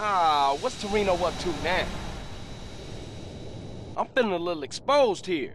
Ah, what's Toreno up to now? I'm feeling a little exposed here.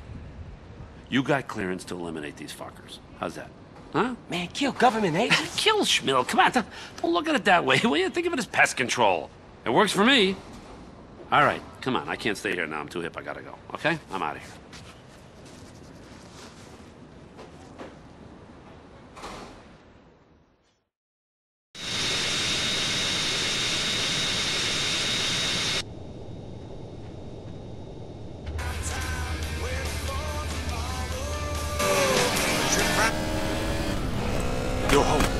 You got clearance to eliminate these fuckers. How's that? Huh? Man, kill government eh? agents? Kill Schmill. Come on, don't don't look at it that way. Will you think of it as pest control? It works for me. All right, come on. I can't stay here now. I'm too hip. I gotta go. Okay? I'm out of here. Yo ho.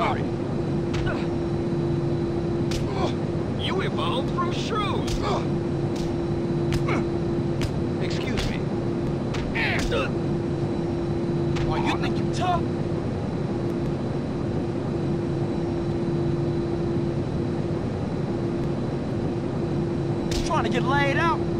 Sorry. You evolved from shrews. Excuse me. Oh, you think you tough? Trying to get laid out?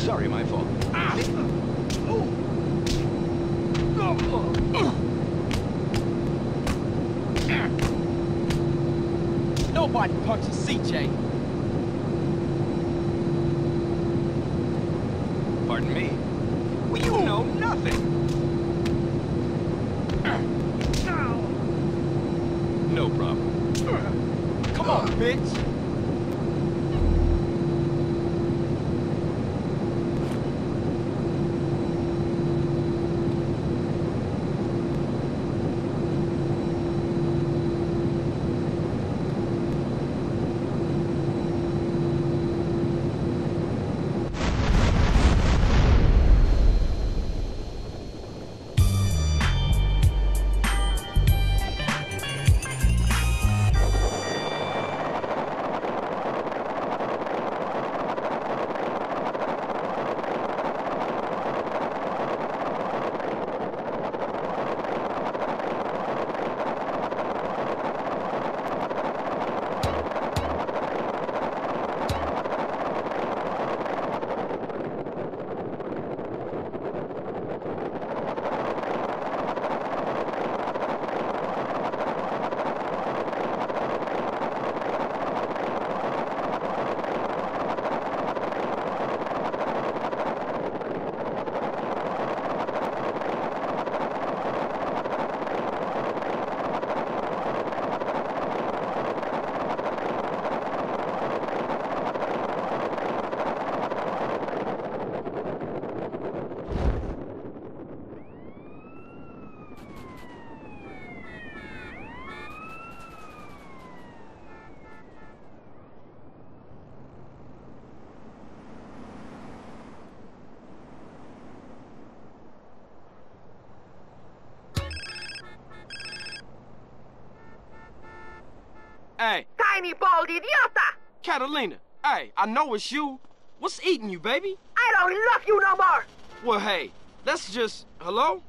Sorry, my fault. Nobody punches CJ. Pardon me. Well, you know nothing. No problem. Come on, bitch. Hey, Tiny bald idiota! Catalina. Hey, I know it's you. What's eating you, baby? I don't love you no more! Well, hey, that's just... Hello?